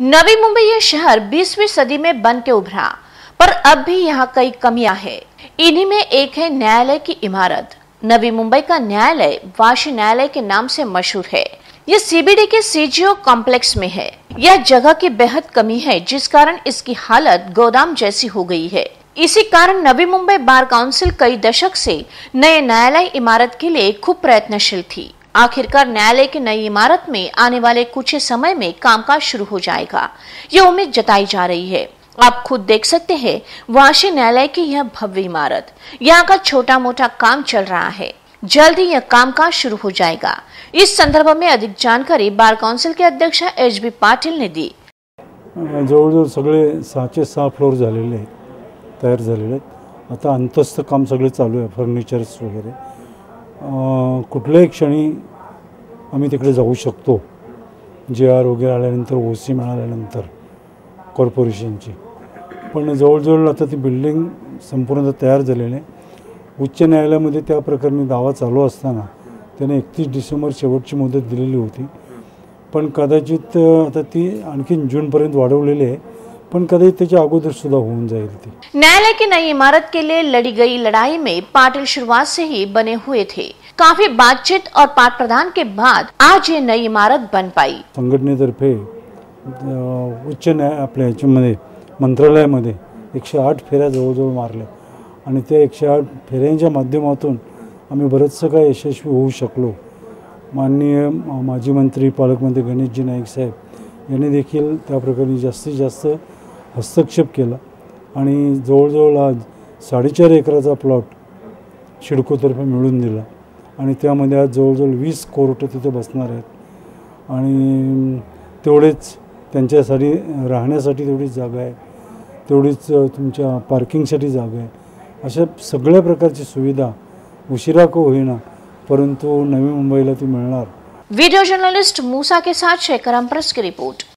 नवी मुंबई ये शहर 20वीं सदी में बन के उभरा, पर अब भी यहाँ कई कमियाँ हैं। इन्हीं में एक है न्यायालय की इमारत। नवी मुंबई का न्यायालय वाशी न्यायालय के नाम से मशहूर है। यह सीबीडी के सीजीओ कॉम्प्लेक्स में है। यह जगह की बेहद कमी है, जिस कारण इसकी हालत गोदाम जैसी हो गई है। इसी कारण नवी मुंबई बार काउंसिल कई दशक से नए न्यायालय इमारत के लिए खूब प्रयत्नशील थी। आखिरकार न्यायालय की नई इमारत में आने वाले कुछ ही समय में कामकाज शुरू हो जाएगा। ये उम्मीद जताई जा रही है। आप खुद देख सकते हैं, वाशी न्यायालय की यह भव्य इमारत। यहाँ का छोटा मोटा काम चल रहा है। जल्द ही यह कामकाज शुरू हो जाएगा। इस संदर्भ में अधिक जानकारी बार काउंसिल के अध्यक्ष एच बी पाटिल ने दी। जवळजवळ सगळे सहाचे सहा फ्लोअर झालेले तयार आहेत. आता अंतस्थ काम सगळे चालू आहे, फर्निचर्स वगैरे. कुठल्याही क्षणी आम्ही तिकडे जाऊ शकतो. जे आर वगैरे आल्यानंतर ओ सी मिळाल्यानंतर कॉर्पोरेशनची. पण जवळजवळ आता ती बिल्डिंग संपूर्ण तयार झालेली आहे. उच्च न्यायालयामध्ये त्या प्रकरणी दावा चालू असताना त्याने एकतीस डिसेंबर शेवटची मुदत दिलेली होती. पण कदाचित आता ती आणखीन जूनपर्यंत वाढवलेली आहे. पण कदाचित त्याच्या अगोदर सुद्धा होऊन जाईल ती. न्यायालय की नई इमारत के लिए लड़ी गई लड़ाई में पाटिल शुरुआत से ही बने हुए थे। काफी बातचीत और पाठ प्रदान के बाद आज ये नई इमारत बन पाई। संघटनेतर्फे उच्च न्याय आपल्या ह्याच्यामध्ये मंत्रालयामध्ये एकशे आठ फेऱ्या जवळजवळ मारल्या. आणि त्या एकशे आठ फेऱ्यांच्या माध्यमातून आम्ही बरंचसं काय यशस्वी होऊ शकलो. माननीय माजी मंत्री पालकमंत्री गणेशजी नाईक साहेब यांनी देखील त्या प्रकारे जास्तीत जास्त हस्तक्षेप केला. आणि जवळजवळ आज साडेचार एकराचा प्लॉट शिडकोतर्फे मिळून दिला. आणि त्यामध्ये आज जवळजवळ वीस कोर्ट तिथे बसणार आहेत. आणि तेवढेच त्यांच्यासाठी राहण्यासाठी तेवढीच जागा आहे. तेवढीच तुमच्या पार्किंगसाठी जागा आहे. अशा सगळ्या प्रकारची सुविधा उशिरा को होईना परंतु नवी मुंबईला ती मिळणार. वीडियो जर्नलिस्ट मूसा के साथ शेखर अम्प्रस की रिपोर्ट.